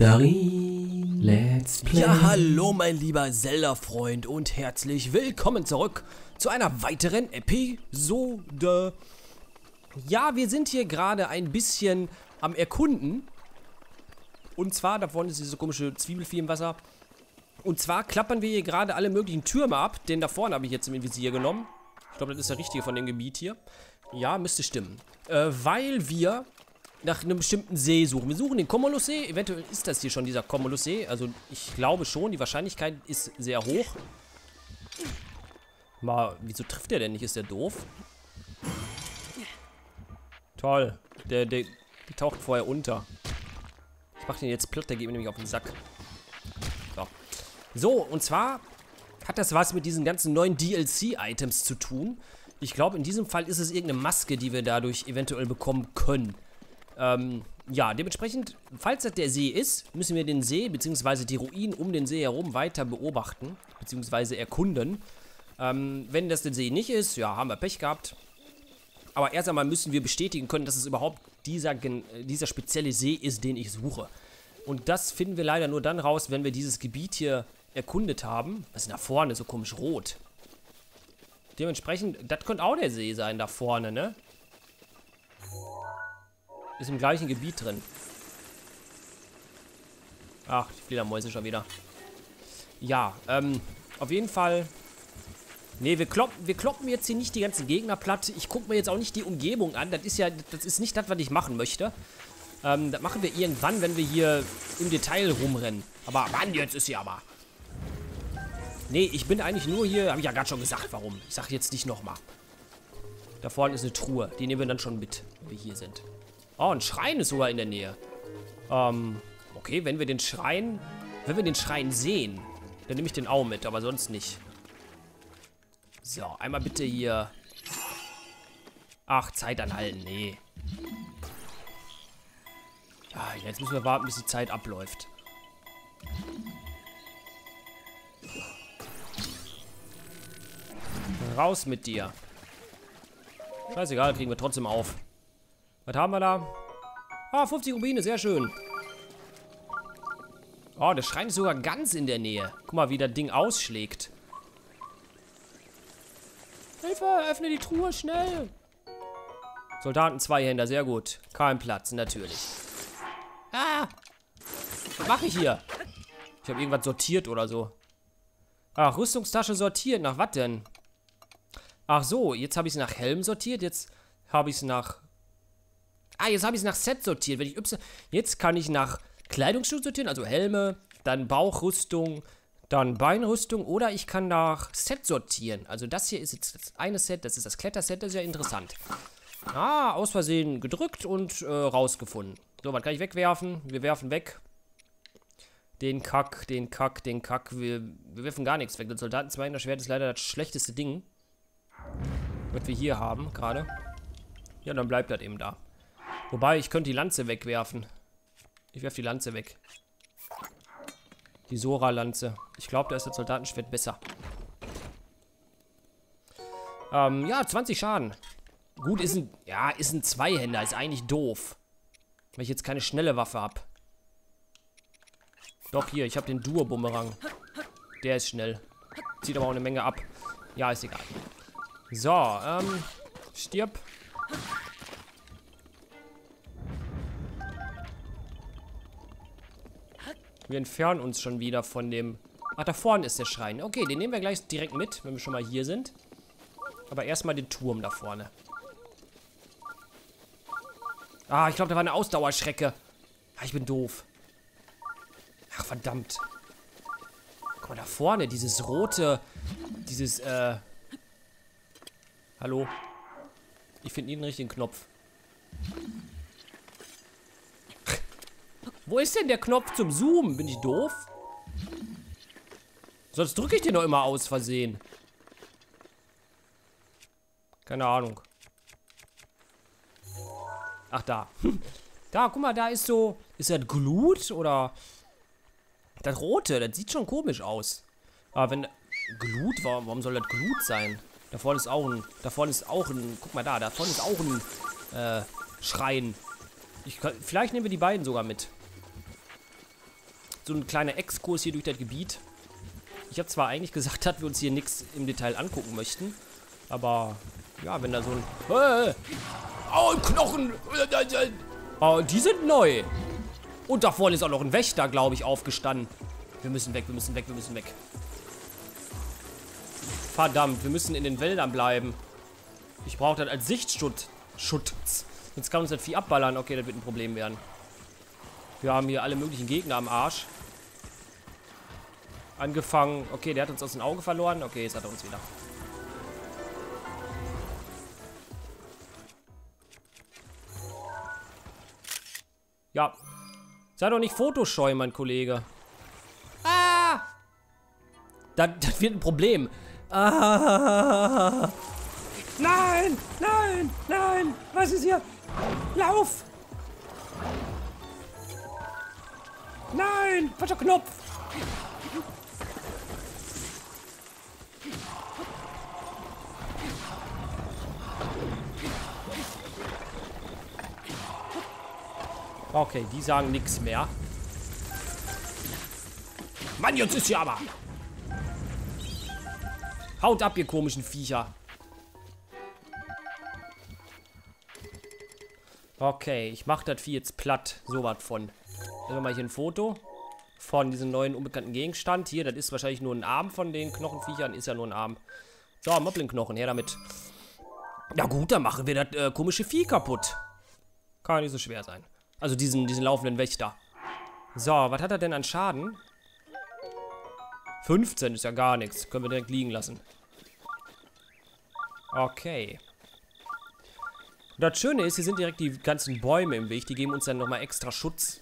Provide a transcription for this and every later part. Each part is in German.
Darin, let's play. Ja, hallo mein lieber Zelda-Freund und herzlich willkommen zurück zu einer weiteren Episode. Ja, wir sind hier gerade ein bisschen am Erkunden. Und zwar, da vorne ist diese komische Zwiebelvieh im Wasser. Und zwar klappern wir hier gerade alle möglichen Türme ab. Den da vorne habe ich jetzt im Visier genommen. Ich glaube, das ist der richtige von dem Gebiet hier. Ja, müsste stimmen. Äh, weil wir nach einem bestimmten See suchen. Wir suchen den Cumulus-See. Eventuell ist das hier schon dieser Cumulus-See. Also ich glaube schon, die Wahrscheinlichkeit ist sehr hoch. Mal, wieso trifft der denn nicht? Ist der doof? Toll. Der, der, der taucht vorher unter. Ich mach den jetzt platt, der geht mir nämlich auf den Sack. So. So, und zwar hat das was mit diesen ganzen neuen DLC-Items zu tun. Ich glaube, in diesem Fall ist es irgendeine Maske, die wir dadurch eventuell bekommen können. Ähm, ja, dementsprechend, falls das der See ist, müssen wir den See bzw. die Ruinen um den See herum weiter beobachten bzw. erkunden. Ähm, wenn das der See nicht ist, ja, haben wir Pech gehabt. Aber erst einmal müssen wir bestätigen können, dass es überhaupt dieser, dieser spezielle See ist, den ich suche. Und das finden wir leider nur dann raus, wenn wir dieses Gebiet hier erkundet haben. Was ist da vorne so komisch rot? Dementsprechend, das könnte auch der See sein da vorne, ne? Ist im gleichen Gebiet drin. Ach, die Fledermäuse schon wieder. Ja, ähm, auf jeden Fall. Ne, wir kloppen, wir kloppen jetzt hier nicht die ganzen Gegner platt. Ich gucke mir jetzt auch nicht die Umgebung an. Das ist ja, das ist nicht das, was ich machen möchte. Ähm, das machen wir irgendwann, wenn wir hier im Detail rumrennen. Aber Mann, jetzt ist sie aber. Nee, ich bin eigentlich nur hier, habe ich ja gerade schon gesagt, warum. Ich sage jetzt nicht nochmal. Da vorne ist eine Truhe. Die nehmen wir dann schon mit, wenn wir hier sind. Oh, ein Schrein ist sogar in der Nähe. Ähm, okay, wenn wir den Schrein, wenn wir den Schrein sehen, dann nehme ich den auch mit, aber sonst nicht. So, einmal bitte hier. Ach, Zeit anhalten, nee. Ja, jetzt müssen wir warten, bis die Zeit abläuft. Raus mit dir. Scheißegal, kriegen wir trotzdem auf. Was haben wir da? Ah, 50 Rubine, sehr schön. Oh, der Schrein ist sogar ganz in der Nähe. Guck mal, wie das Ding ausschlägt. Hilfe, öffne die Truhe, schnell. Soldaten Zweihänder, sehr gut. Kein Platz, natürlich. Ah! Was mache ich hier? Ich habe irgendwas sortiert oder so. Ach, Rüstungstasche sortiert. Nach was denn? Ach so, jetzt habe ich es nach Helm sortiert. Jetzt habe ich es nach... Ah, jetzt habe ich es nach Set sortiert. Wenn ich y jetzt kann ich nach Kleidungsstück sortieren, also Helme, dann Bauchrüstung, dann Beinrüstung oder ich kann nach Set sortieren. Also das hier ist jetzt das eine Set, das ist das Kletterset, das ist ja interessant. Ah, aus Versehen gedrückt und äh, rausgefunden. So, was kann ich wegwerfen? Wir werfen weg. Den Kack, den Kack, den Kack. Wir, wir werfen gar nichts weg. Das Soldaten 200 Schwert ist leider das schlechteste Ding. Was wir hier haben, gerade. Ja, dann bleibt das eben da. Wobei, ich könnte die Lanze wegwerfen. Ich werfe die Lanze weg. Die Sora-Lanze. Ich glaube, da ist das Soldatenschwert besser. Ähm, ja, 20 Schaden. Gut, ist ein, ja, ist ein Zweihänder. Ist eigentlich doof. Weil ich jetzt keine schnelle Waffe habe. Doch, hier, ich habe den Duo-Bumerang. Der ist schnell. Zieht aber auch eine Menge ab. Ja, ist egal. So, ähm, stirb. Wir entfernen uns schon wieder von dem... Ach, da vorne ist der Schrein. Okay, den nehmen wir gleich direkt mit, wenn wir schon mal hier sind. Aber erstmal den Turm da vorne. Ah, ich glaube, da war eine Ausdauerschrecke. Ah, ich bin doof. Ach, verdammt. Guck mal, da vorne, dieses rote... Dieses, äh... Hallo? Ich finde nie den richtigen Knopf. Wo ist denn der Knopf zum Zoomen? Bin ich doof? Sonst drücke ich den doch immer aus Versehen. Keine Ahnung. Ach, da. Da, guck mal, da ist so... Ist das Glut oder... Das Rote, das sieht schon komisch aus. Aber wenn... Glut? Warum, warum soll das Glut sein? Da vorne ist auch ein... Da vorne ist auch ein... Guck mal da, da vorne ist auch ein... Äh, Schrein. Ich, vielleicht nehmen wir die beiden sogar mit. So ein kleiner Exkurs hier durch das Gebiet. Ich habe zwar eigentlich gesagt, dass wir uns hier nichts im Detail angucken möchten. Aber, ja, wenn da so ein... Äh, oh, Knochen! Oh, die sind neu. Und da vorne ist auch noch ein Wächter, glaube ich, aufgestanden. Wir müssen weg, wir müssen weg, wir müssen weg. Verdammt, wir müssen in den Wäldern bleiben. Ich brauche das als Sichtschutz. Schutz. Jetzt kann uns das Vieh abballern. Okay, das wird ein Problem werden. Wir haben hier alle möglichen Gegner am Arsch. Angefangen. Okay, der hat uns aus dem Auge verloren. Okay, jetzt hat er uns wieder. Ja. Sei doch nicht fotoscheu, mein Kollege. Ah! Das, das wird ein Problem. Ah! Nein! Nein! Nein! Was ist hier? Lauf! Nein! Falscher Knopf! Okay, die sagen nichts mehr. Mann, jetzt ist sie aber. Haut ab, ihr komischen Viecher. Okay, ich mache das Vieh jetzt platt. So was von. Nehmen wir mal hier ein Foto von diesem neuen unbekannten Gegenstand. Hier, das ist wahrscheinlich nur ein Arm von den Knochenviechern. Ist ja nur ein Arm. So, Moblin-Knochen, her damit. Na gut, dann machen wir das äh, komische Vieh kaputt. Kann nicht so schwer sein. Also diesen, diesen laufenden Wächter. So, was hat er denn an Schaden? 15 ist ja gar nichts. Können wir direkt liegen lassen. Okay. Das Schöne ist, hier sind direkt die ganzen Bäume im Weg. Die geben uns dann nochmal extra Schutz.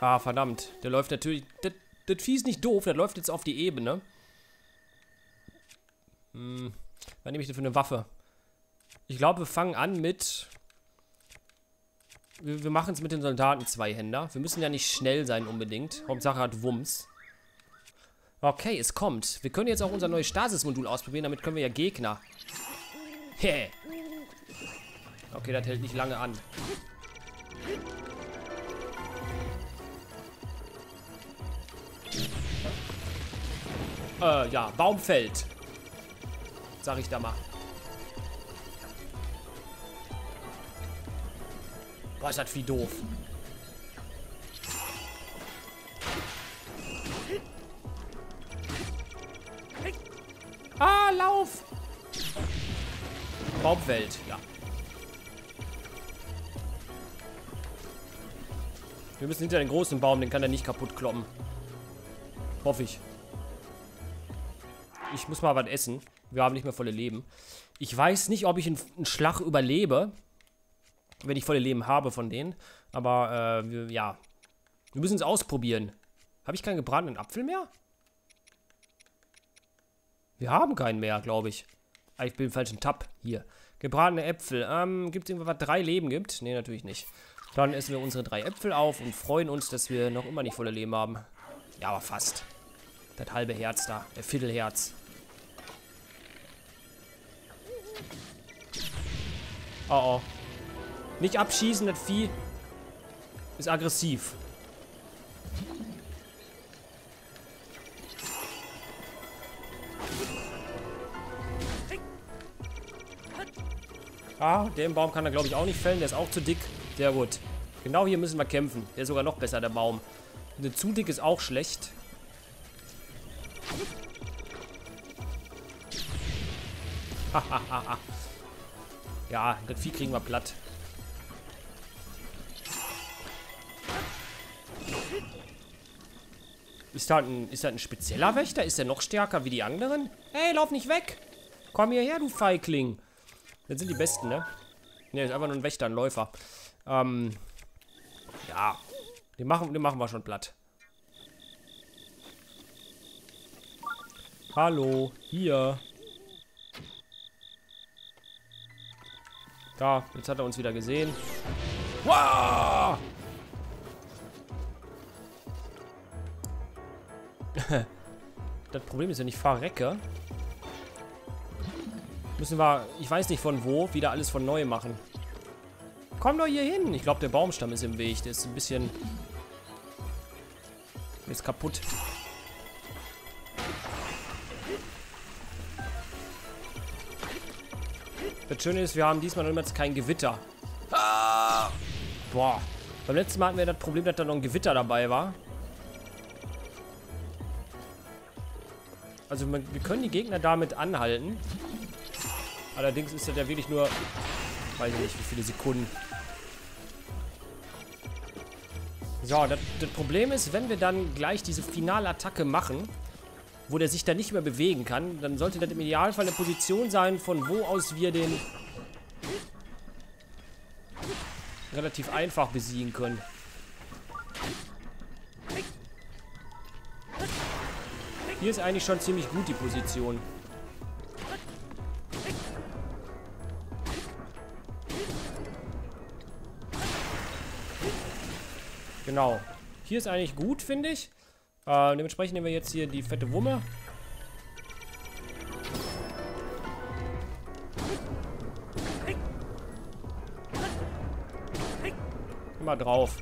Ah, verdammt. Der läuft natürlich... Das, das Vieh ist nicht doof. Der läuft jetzt auf die Ebene. Hm. Was nehme ich denn für eine Waffe? Ich glaube, wir fangen an mit... Wir, wir machen es mit den Soldaten Zweihänder. Wir müssen ja nicht schnell sein unbedingt. Hauptsache hat Wumms. Okay, es kommt. Wir können jetzt auch unser neues Stasis-Modul ausprobieren. Damit können wir ja Gegner. Hä? okay, das hält nicht lange an. Äh, ja, Baum fällt. Sag ich da mal. Boah, ist das wie doof. Ah, lauf! Baumwelt, ja. Wir müssen hinter den großen Baum, den kann er nicht kaputt kloppen. Hoffe ich. Ich muss mal was essen. Wir haben nicht mehr volle Leben. Ich weiß nicht, ob ich einen, Schlag überlebe wenn ich volle Leben habe von denen. Aber, äh, wir, ja. Wir müssen es ausprobieren. Habe ich keinen gebratenen Apfel mehr? Wir haben keinen mehr, glaube ich. Ah, ich bin im falschen Tab. Hier. Gebratene Äpfel. Ähm, gibt es irgendwas, was drei Leben gibt? Nee, natürlich nicht. Dann essen wir unsere drei Äpfel auf und freuen uns, dass wir noch immer nicht volle Leben haben. Ja, aber fast. Das halbe Herz da. Der Viertelherz. Oh oh. Nicht abschießen, das Vieh ist aggressiv. Ah, den Baum kann er, glaube ich, auch nicht fällen. Der ist auch zu dick. Sehr gut. Genau hier müssen wir kämpfen. Der ist sogar noch besser, der Baum. Und zu dick ist auch schlecht. ja, das Vieh kriegen wir platt. Ist da, ein, ist da ein spezieller Wächter? Ist der noch stärker wie die anderen? Hey, lauf nicht weg! Komm hierher, du Feigling! Das sind die Besten, ne? Ne, ist einfach nur ein Wächter, ein Läufer. Ähm, ja. Den machen, den machen wir schon platt. Hallo, hier. Da, jetzt hat er uns wieder gesehen. Wow! das Problem ist, wenn ich verrecke, müssen wir, ich weiß nicht von wo, wieder alles von neu machen. komm doch hier hin. Ich glaube, der Baumstamm ist im Weg. Der ist ein bisschen... Ist kaputt. Das Schöne ist, wir haben diesmal noch niemals kein Gewitter. Ah! Boah. Beim letzten Mal hatten wir das Problem, dass da noch ein Gewitter dabei war. Also wir können die Gegner damit anhalten. Allerdings ist das ja wirklich nur, weiß ich nicht, wie viele Sekunden. So, das, Problem ist, wenn wir dann gleich diese Finalattacke machen, wo der sich dann nicht mehr bewegen kann, dann sollte das im Idealfall eine Position sein, von wo aus wir den relativ einfach besiegen können. Hier ist eigentlich schon ziemlich gut die Position. Genau. Hier ist eigentlich gut, finde ich. Äh, dementsprechend nehmen wir jetzt hier die fette Wumme. Immer drauf.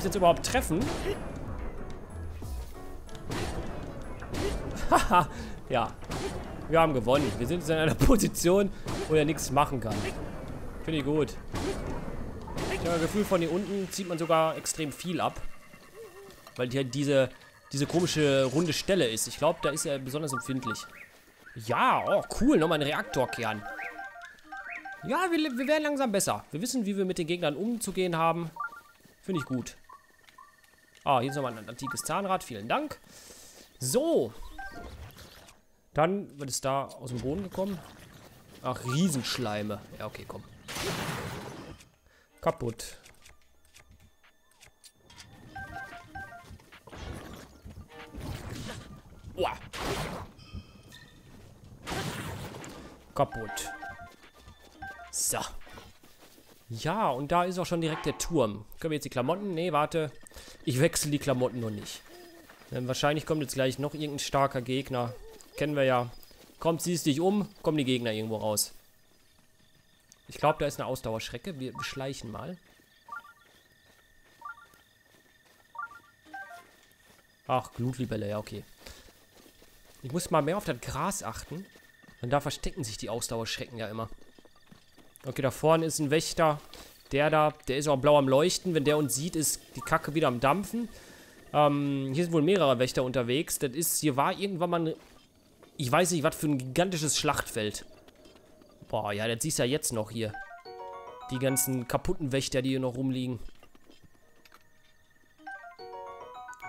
Uns jetzt überhaupt treffen? Haha, ja. Wir haben gewonnen. Wir sind in einer Position, wo er nichts machen kann. Finde ich gut. Ich habe das Gefühl, von hier unten zieht man sogar extrem viel ab. Weil hier diese, diese komische runde Stelle ist. Ich glaube, da ist er besonders empfindlich. Ja, oh, cool. Nochmal ein Reaktorkern. Ja, wir, wir werden langsam besser. Wir wissen, wie wir mit den Gegnern umzugehen haben. Finde ich gut. Ah, hier ist nochmal ein antikes Zahnrad. Vielen Dank. So. Dann wird es da aus dem Boden gekommen. Ach, Riesenschleime. Ja, okay, komm. Kaputt. Uah. Kaputt. So. Ja, und da ist auch schon direkt der Turm. Können wir jetzt die Klamotten? Nee, warte. Ich wechsle die Klamotten noch nicht. Denn wahrscheinlich kommt jetzt gleich noch irgendein starker Gegner. Kennen wir ja. Kommt, siehst dich um, kommen die Gegner irgendwo raus. Ich glaube, da ist eine Ausdauerschrecke. Wir beschleichen mal. Ach, Glutlibelle, ja, okay. Ich muss mal mehr auf das Gras achten. Denn da verstecken sich die Ausdauerschrecken ja immer. Okay, da vorne ist ein Wächter. Der da, der ist auch blau am Leuchten. Wenn der uns sieht, ist die Kacke wieder am Dampfen. Ähm, hier sind wohl mehrere Wächter unterwegs. Das ist, hier war irgendwann mal ein, ich weiß nicht, was für ein gigantisches Schlachtfeld. Boah, ja, das siehst du ja jetzt noch hier. Die ganzen kaputten Wächter, die hier noch rumliegen.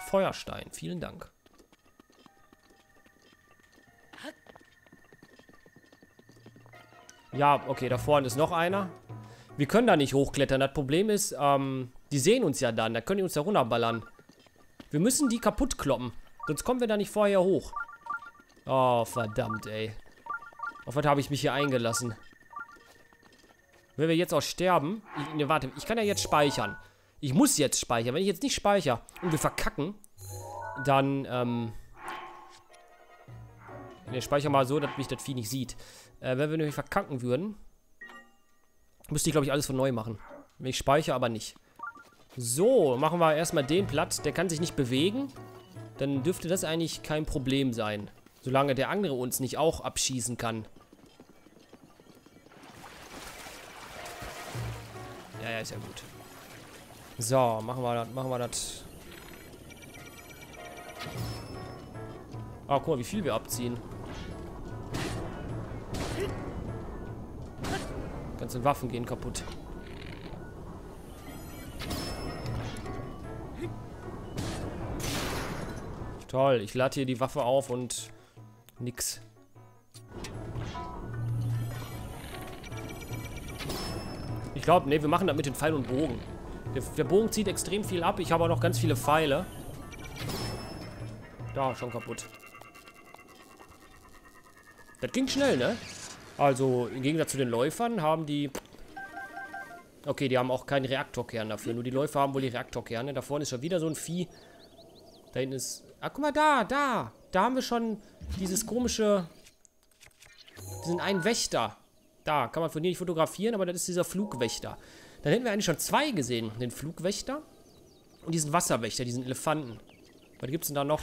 Feuerstein, vielen Dank. Ja, okay, da vorne ist noch einer. Wir können da nicht hochklettern. Das Problem ist, ähm, die sehen uns ja dann. Da können die uns da runterballern. Wir müssen die kaputt kloppen. Sonst kommen wir da nicht vorher hoch. Oh, verdammt, ey. Auf was habe ich mich hier eingelassen? Wenn wir jetzt auch sterben... Ich, ne, warte, ich kann ja jetzt speichern. Ich muss jetzt speichern. Wenn ich jetzt nicht speichere und wir verkacken, dann, ähm... Ne, speicher mal so, dass mich das Vieh nicht sieht. Äh, wenn wir nämlich verkacken würden, müsste ich, glaube ich, alles von neu machen. Ich speichere, aber nicht. So, machen wir erstmal den platt. Der kann sich nicht bewegen. Dann dürfte das eigentlich kein Problem sein. Solange der andere uns nicht auch abschießen kann. Ja, ja, ist ja gut. So, machen wir das, machen wir das. Oh, guck mal, wie viel wir abziehen. Ganze Waffen gehen kaputt. Toll, ich lade hier die Waffe auf und nix. Ich glaube, ne, wir machen das mit den Pfeil und Bogen. Der, der, Bogen zieht extrem viel ab. Ich habe auch noch ganz viele Pfeile. Da, schon kaputt. Das ging schnell, ne? Also, im Gegensatz zu den Läufern haben die... Okay, die haben auch keinen Reaktorkern dafür. Nur die Läufer haben wohl die Reaktorkerne. Da vorne ist schon wieder so ein Vieh. Da hinten ist... Ah, guck mal da, da. Da haben wir schon dieses komische... Diesen einen Wächter. Da, kann man von hier nicht fotografieren, aber das ist dieser Flugwächter. Dann hätten wir eigentlich schon zwei gesehen. Den Flugwächter und diesen Wasserwächter, diesen Elefanten. Was gibt es denn da noch?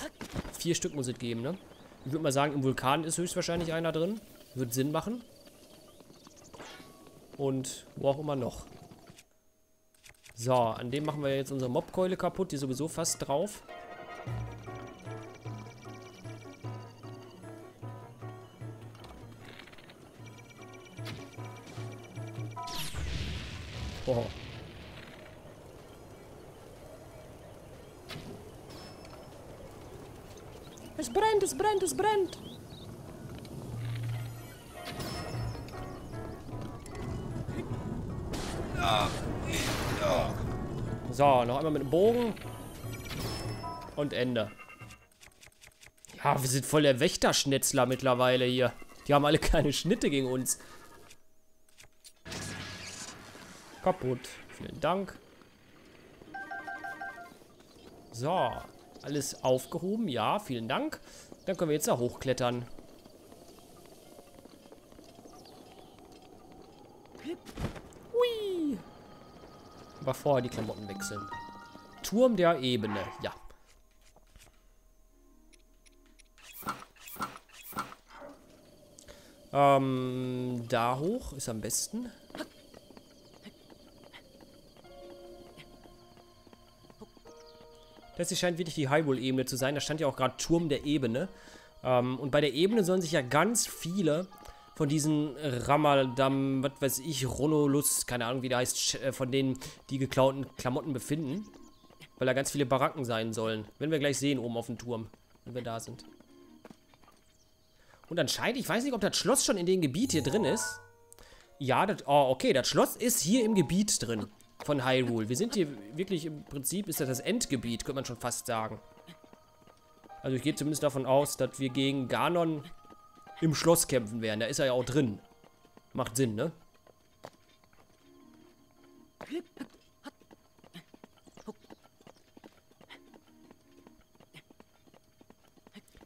Vier Stück muss es geben, ne? Ich würde mal sagen, im Vulkan ist höchstwahrscheinlich einer drin. Wird Sinn machen. Und wo auch immer noch. So, an dem machen wir jetzt unsere Mobkeule kaputt. Die sowieso fast drauf. Oh. Es brennt, es brennt, es brennt. So, noch einmal mit dem Bogen. Und Ende. Ja, wir sind voll der Wächterschnitzler mittlerweile hier. Die haben alle keine Schnitte gegen uns. Kaputt. Vielen Dank. So. Alles aufgehoben. Ja, vielen Dank. Dann können wir jetzt da hochklettern. Aber vorher die Klamotten wechseln. Turm der Ebene. Ja. Ähm, da hoch ist am besten. Das hier scheint wirklich die Hyrule-Ebene zu sein. Da stand ja auch gerade Turm der Ebene. Ähm, und bei der Ebene sollen sich ja ganz viele von diesen Ramadam, was weiß ich, Ronolus, keine Ahnung, wie der heißt, äh, von denen die geklauten Klamotten befinden. Weil da ganz viele Baracken sein sollen. Wenn wir gleich sehen, oben auf dem Turm, wenn wir da sind. Und anscheinend, ich weiß nicht, ob das Schloss schon in dem Gebiet hier drin ist. Ja, das, oh, okay, das Schloss ist hier im Gebiet drin von Hyrule. Wir sind hier wirklich, im Prinzip ist das das Endgebiet, könnte man schon fast sagen. Also ich gehe zumindest davon aus, dass wir gegen Ganon im Schloss kämpfen werden. Da ist er ja auch drin. Macht Sinn, ne?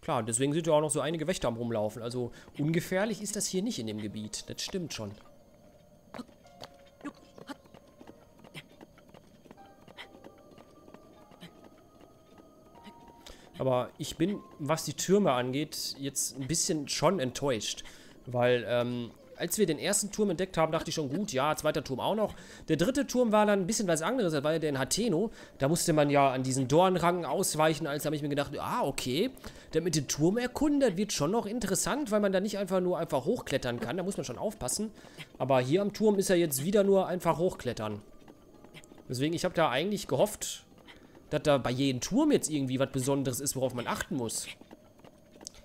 Klar, deswegen sind ja auch noch so einige Wächter am rumlaufen. Also ungefährlich ist das hier nicht in dem Gebiet. Das stimmt schon. Aber ich bin, was die Türme angeht, jetzt ein bisschen schon enttäuscht. Weil, ähm, als wir den ersten Turm entdeckt haben, dachte ich schon, gut, ja, zweiter Turm auch noch. Der dritte Turm war dann ein bisschen was anderes, das war ja der in Hateno. Da musste man ja an diesen Dornrangen ausweichen, als habe ich mir gedacht, ah, okay, der mit Turm erkundet wird schon noch interessant, weil man da nicht einfach nur einfach hochklettern kann, da muss man schon aufpassen. Aber hier am Turm ist er jetzt wieder nur einfach hochklettern. Deswegen, ich habe da eigentlich gehofft, dass da bei jedem Turm jetzt irgendwie was Besonderes ist, worauf man achten muss.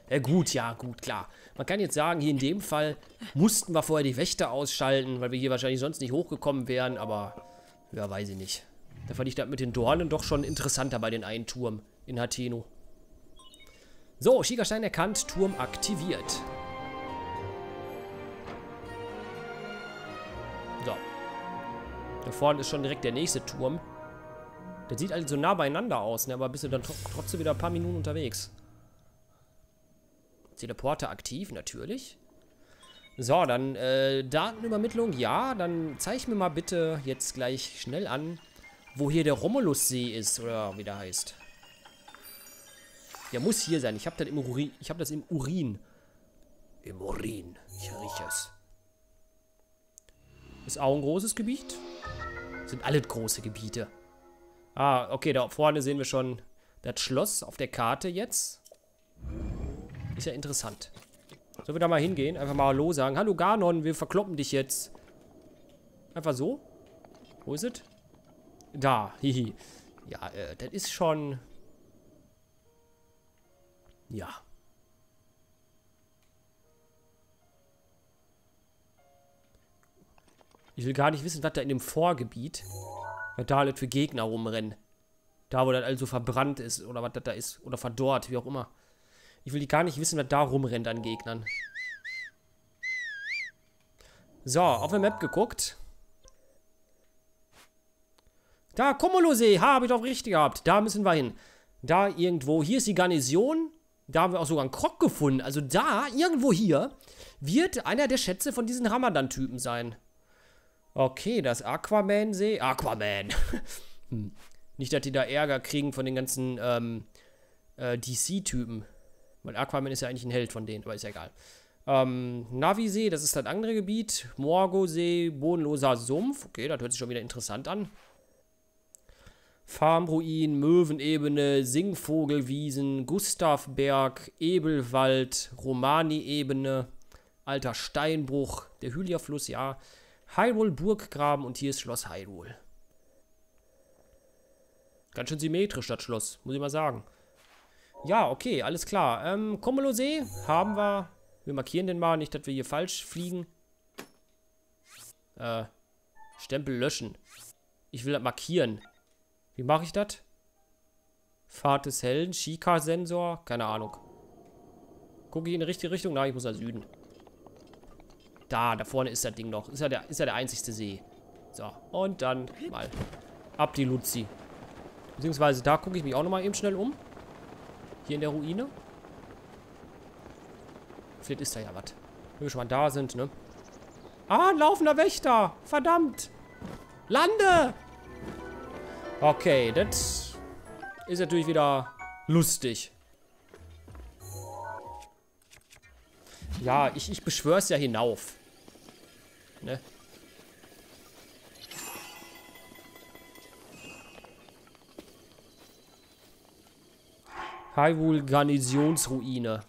Ja gut, ja gut, klar. Man kann jetzt sagen, hier in dem Fall mussten wir vorher die Wächter ausschalten, weil wir hier wahrscheinlich sonst nicht hochgekommen wären, aber ja, weiß ich nicht. Da fand ich das mit den Dornen doch schon interessanter bei den einen Turm in Hateno. So, Schiegerstein erkannt, Turm aktiviert. So. Da vorne ist schon direkt der nächste Turm. Der sieht halt so nah beieinander aus, ne? aber bist du dann trotzdem wieder ein paar Minuten unterwegs. Teleporter aktiv, natürlich. So, dann äh, Datenübermittlung, ja. Dann zeig mir mal bitte jetzt gleich schnell an, wo hier der Romulus-See ist, oder wie der heißt. Der muss hier sein. Ich habe das im Urin. Ich habe das im Urin. Im Urin. Ich rieche es. Ist auch ein großes Gebiet. Sind alle große Gebiete. Ah, okay, da vorne sehen wir schon das Schloss auf der Karte jetzt. Ist ja interessant. Sollen wir da mal hingehen? Einfach mal Hallo sagen. Hallo Ganon, wir verkloppen dich jetzt. Einfach so? Wo ist es? Da, hihi. Ja, äh, das ist schon... Ja. Ich will gar nicht wissen, was da in dem Vorgebiet weil da halt für Gegner rumrennen. Da, wo das also verbrannt ist oder was das da ist. Oder verdorrt, wie auch immer. Ich will die gar nicht wissen, was da rumrennt an Gegnern. So, auf der Map geguckt. Da, Komolosee. Ha, habe ich doch richtig gehabt. Da müssen wir hin. Da irgendwo. Hier ist die Garnison. Da haben wir auch sogar einen Krog gefunden. Also da, irgendwo hier, wird einer der Schätze von diesen Ramadan-Typen sein. Okay, das Aquaman-See. Aquaman. hm. Nicht, dass die da Ärger kriegen von den ganzen ähm, äh, DC-Typen. Weil Aquaman ist ja eigentlich ein Held von denen, aber ist ja egal. Ähm, Navi-See, das ist das andere Gebiet. Morgo-See, bodenloser Sumpf. Okay, das hört sich schon wieder interessant an. Farmruin, Möwenebene, Singvogelwiesen, Gustavberg, Ebelwald, Romani-Ebene, alter Steinbruch, der Hylia-Fluss, ja. Hyrule Burggraben und hier ist Schloss Hyrule. Ganz schön symmetrisch, das Schloss, muss ich mal sagen. Ja, okay, alles klar. Ähm, Komolo-See haben wir. Wir markieren den mal, nicht, dass wir hier falsch fliegen. Äh, Stempel löschen. Ich will das markieren. Wie mache ich das? Fahrt des Helden, Shika-Sensor, keine Ahnung. Gucke ich in die richtige Richtung? Nein, ich muss nach Süden. Da, da vorne ist das Ding noch. Ist ja der, ist ja der einzigste See. So, und dann mal ab die Luzi. Beziehungsweise da gucke ich mich auch nochmal eben schnell um. Hier in der Ruine. Vielleicht ist da ja was. Wenn wir schon mal da sind, ne? Ah, ein laufender Wächter! Verdammt! Lande! Okay, das ist natürlich wieder lustig. Ja, ich, ich beschwöre es ja hinauf. Ne? Hyrule Garnisonsruine.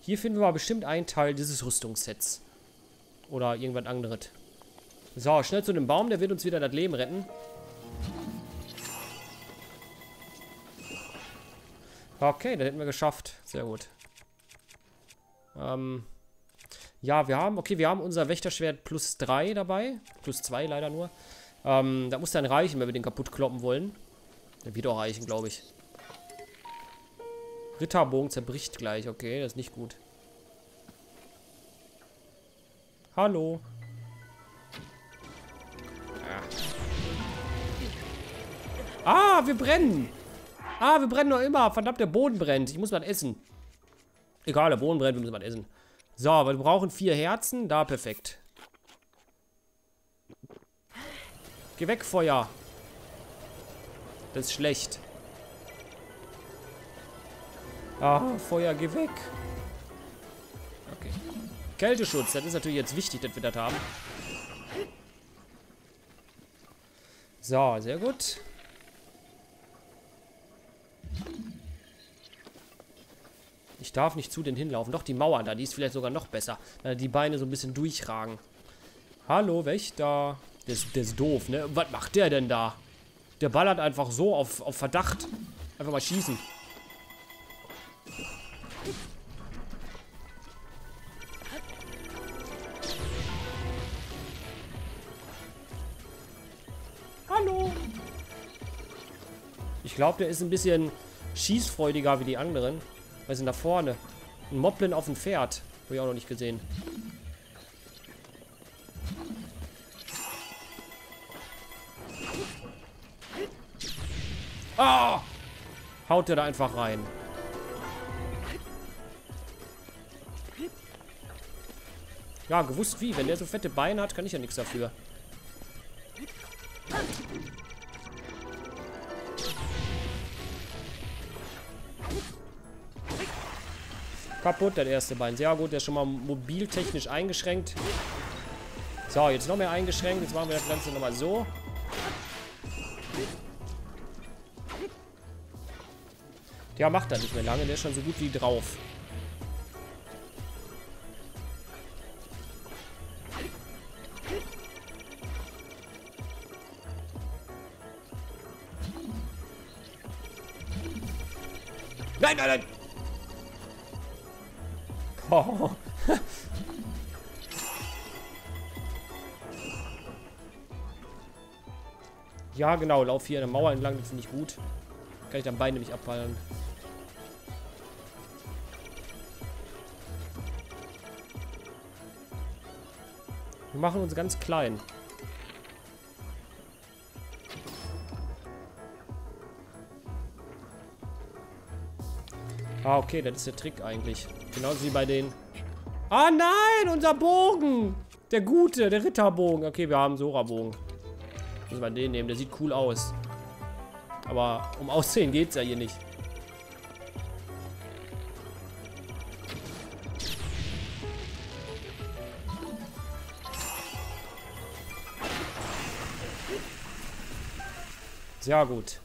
Hier finden wir bestimmt einen Teil dieses Rüstungssets. Oder irgendwas anderes. So, schnell zu dem Baum, der wird uns wieder das Leben retten. Okay, das hätten wir geschafft. Sehr gut. Ähm, ja, wir haben, okay, wir haben unser Wächterschwert plus 3 dabei. Plus 2 leider nur. Ähm, da muss dann reichen, wenn wir den kaputt kloppen wollen. Der wird auch reichen, glaube ich. Ritterbogen zerbricht gleich. Okay, das ist nicht gut. Hallo. Ah, wir brennen. Ah, wir brennen noch immer. Verdammt, der Boden brennt. Ich muss was essen. Egal, der Boden brennt, wir müssen was essen. So, wir brauchen vier Herzen. Da, perfekt. Geh weg, Feuer. Das ist schlecht. Ah, Feuer, geh weg. Okay. Kälteschutz, das ist natürlich jetzt wichtig, dass wir das haben. So, sehr gut. Ich darf nicht zu denen hinlaufen. Doch, die Mauer da, die ist vielleicht sogar noch besser. Weil die Beine so ein bisschen durchragen. Hallo, Wächter. Der ist, der ist doof, ne? Was macht der denn da? Der ballert einfach so auf, auf Verdacht. Einfach mal schießen. Hallo. Ich glaube, der ist ein bisschen schießfreudiger wie die anderen. Was ist denn da vorne? Ein Moblin auf dem Pferd. Habe ich auch noch nicht gesehen. Ah! Haut der da einfach rein. Ja, gewusst wie. Wenn der so fette Beine hat, kann ich ja nichts dafür. Kaputt, das erste Bein. Sehr gut, der ist schon mal mobiltechnisch eingeschränkt. So, jetzt noch mehr eingeschränkt. Jetzt machen wir das Ganze nochmal so. Der macht das nicht mehr lange. Der ist schon so gut wie drauf. Nein, nein, nein! Oh. ja, genau. Lauf hier eine Mauer entlang. Das finde ich gut. Kann ich dann Bein nämlich abfallen. Wir machen uns ganz klein. Ah, okay, das ist der Trick eigentlich. Genauso wie bei den... Ah, nein, unser Bogen! Der gute, der Ritterbogen. Okay, wir haben Sora-Bogen. Müssen wir den nehmen, der sieht cool aus. Aber um Aussehen geht es ja hier nicht. Sehr gut.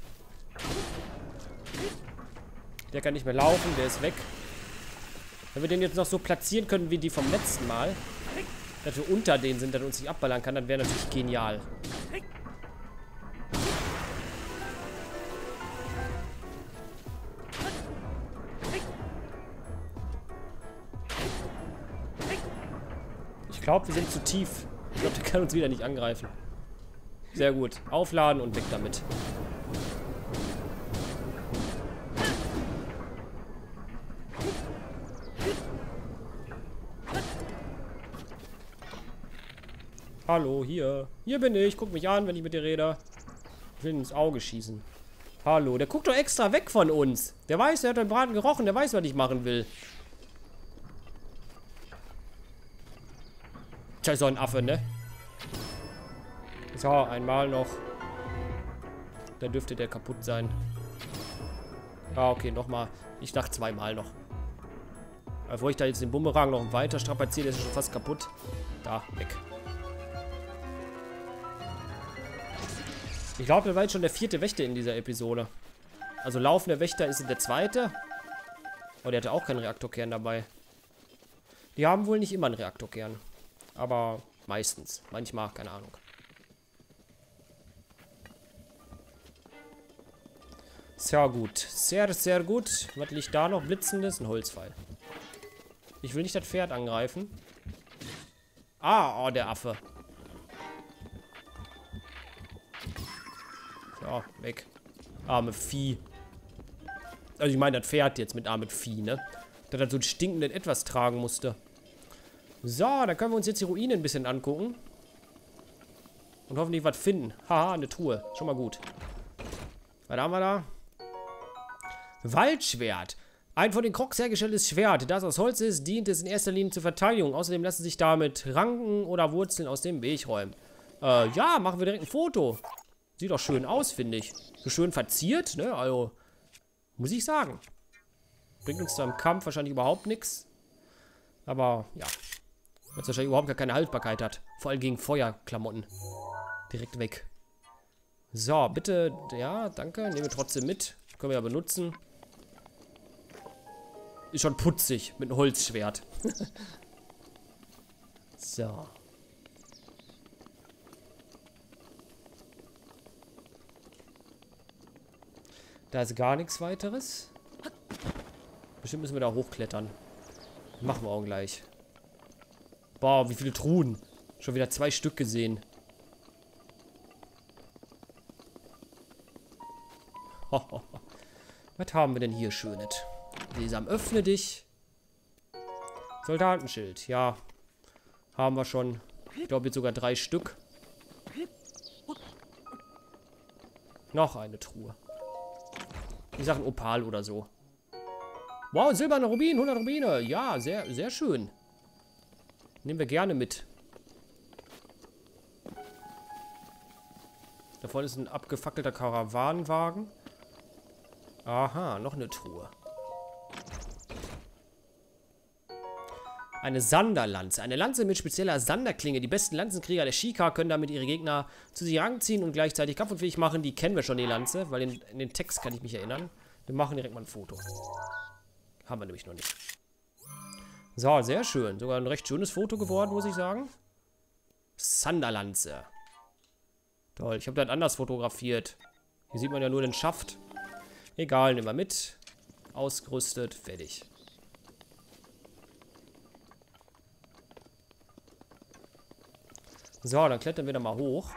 Der kann nicht mehr laufen, der ist weg. Wenn wir den jetzt noch so platzieren können wie die vom letzten Mal, dass wir unter denen sind, dass er uns nicht abballern kann, dann wäre natürlich genial. Ich glaube, wir sind zu tief. Ich glaube, der kann uns wieder nicht angreifen. Sehr gut. Aufladen und weg damit. Hallo, hier. Hier bin ich. Guck mich an, wenn ich mit dir rede. Ich will ihm ins Auge schießen. Hallo, der guckt doch extra weg von uns. Der weiß, der hat den Braten gerochen. Der weiß, was ich machen will. Tja, so ein Affe, ne? So, einmal noch. Dann dürfte der kaputt sein. Ah, okay, nochmal. Ich dachte zweimal noch. Bevor ich da jetzt den Bumerang noch weiter strapaziere, ist er schon fast kaputt. Da, weg. Ich glaube, der war jetzt schon der vierte Wächter in dieser Episode. Also laufender Wächter ist der zweite. Oh, der hatte auch keinen Reaktorkern dabei. Die haben wohl nicht immer einen Reaktorkern. Aber meistens. Manchmal, keine Ahnung. Sehr gut. Sehr, sehr gut. Was liegt da noch? Blitzendes? Ein Holzpfeil. Ich will nicht das Pferd angreifen. Ah, oh, der Affe. So, weg. Arme Vieh. Also ich meine das Pferd jetzt mit arme Vieh, ne? Der dann so ein stinkenden Etwas tragen musste. So, dann können wir uns jetzt die Ruine ein bisschen angucken. Und hoffentlich was finden. Haha, eine Truhe. Schon mal gut. Was haben wir da? Waldschwert. Ein von den Crocs hergestelltes Schwert, das aus Holz ist, dient es in erster Linie zur Verteidigung. Außerdem lassen sich damit Ranken oder Wurzeln aus dem Weg räumen. Äh, ja, machen wir direkt ein Foto. Sieht doch schön aus, finde ich. Schön verziert, ne? Also, muss ich sagen. Bringt uns da im Kampf wahrscheinlich überhaupt nichts. Aber, ja. Weil es wahrscheinlich überhaupt gar keine Haltbarkeit hat. Vor allem gegen Feuerklamotten. Direkt weg. So, bitte, ja, danke. Nehmen wir trotzdem mit. Können wir ja benutzen. Ist schon putzig mit einem Holzschwert. so. Da ist gar nichts weiteres. Bestimmt müssen wir da hochklettern. Machen wir auch gleich. Boah, wie viele Truhen. Schon wieder zwei Stück gesehen. Was haben wir denn hier Schönes? Sesam, öffne dich. Soldatenschild, ja. Haben wir schon. Ich glaube jetzt sogar drei Stück. Noch eine Truhe. Ich sage ein Opal oder so. Wow, silberne Rubin, 100 Rubine. Ja, sehr, sehr schön. Nehmen wir gerne mit. Da vorne ist ein abgefackelter Karawanenwagen. Aha, noch eine Truhe. Eine Sanderlanze. Eine Lanze mit spezieller Sanderklinge. Die besten Lanzenkrieger der Shika können damit ihre Gegner zu sich ranziehen und gleichzeitig kampfunfähig machen. Die kennen wir schon, die Lanze, weil in, in den Text kann ich mich erinnern. Wir machen direkt mal ein Foto. Haben wir nämlich noch nicht. So, sehr schön. Sogar ein recht schönes Foto geworden, muss ich sagen. Sanderlanze. Toll, ich habe das anders fotografiert. Hier sieht man ja nur den Schaft. Egal, nehmen wir mit. Ausgerüstet, fertig. So, dann klettern wir da mal hoch.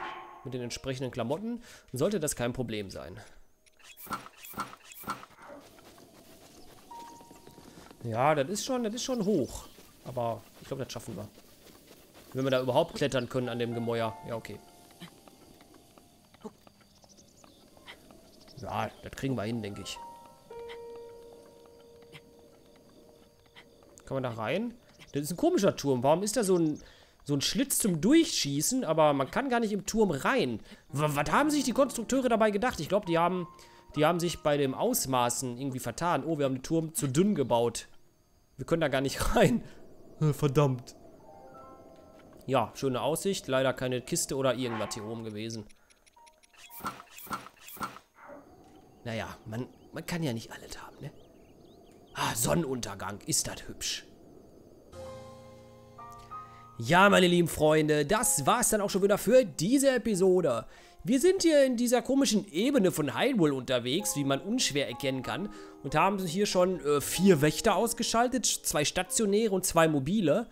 Mit den entsprechenden Klamotten. Sollte das kein Problem sein. Ja, das ist schon, das ist schon hoch. Aber ich glaube, das schaffen wir. Wenn wir da überhaupt klettern können an dem Gemäuer. Ja, okay. Ja, das kriegen wir hin, denke ich. Kann man da rein? Das ist ein komischer Turm. Warum ist da so ein, so ein Schlitz zum Durchschießen, aber man kann gar nicht im Turm rein? W was haben sich die Konstrukteure dabei gedacht? Ich glaube, die haben, die haben sich bei dem Ausmaßen irgendwie vertan. Oh, wir haben den Turm zu dünn gebaut. Wir können da gar nicht rein. Verdammt. Ja, schöne Aussicht. Leider keine Kiste oder irgendwas hier oben gewesen. Naja, man, man kann ja nicht alles haben, ne? Ah, Sonnenuntergang. Ist das hübsch. Ja, meine lieben Freunde, das war's dann auch schon wieder für diese Episode. Wir sind hier in dieser komischen Ebene von Hyrule unterwegs, wie man unschwer erkennen kann. Und haben hier schon äh, vier Wächter ausgeschaltet, zwei stationäre und zwei mobile.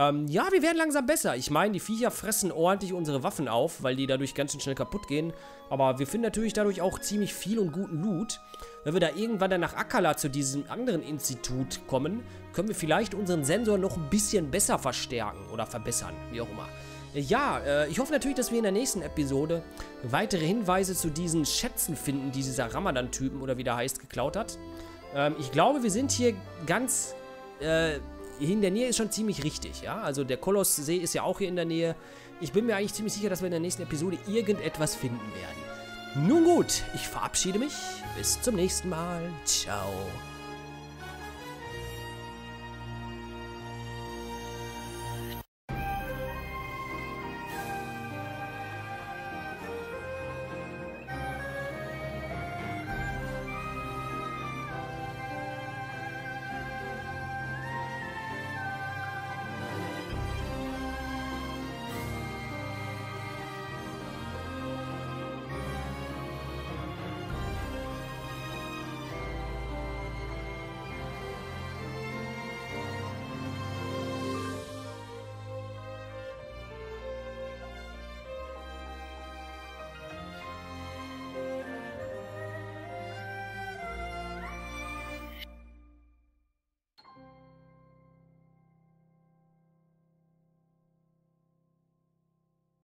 Ähm, ja, wir werden langsam besser. Ich meine, die Viecher fressen ordentlich unsere Waffen auf, weil die dadurch ganz schön schnell kaputt gehen. Aber wir finden natürlich dadurch auch ziemlich viel und guten Loot. Wenn wir da irgendwann dann nach Akala zu diesem anderen Institut kommen, können wir vielleicht unseren Sensor noch ein bisschen besser verstärken oder verbessern, wie auch immer. Ja, äh, ich hoffe natürlich, dass wir in der nächsten Episode weitere Hinweise zu diesen Schätzen finden, die dieser Ramadan-Typen oder wie der heißt, geklaut hat. Ähm, ich glaube, wir sind hier ganz... Äh, hier in der Nähe ist schon ziemlich richtig, ja. Also der Kolosssee ist ja auch hier in der Nähe. Ich bin mir eigentlich ziemlich sicher, dass wir in der nächsten Episode irgendetwas finden werden. Nun gut, ich verabschiede mich. Bis zum nächsten Mal. Ciao.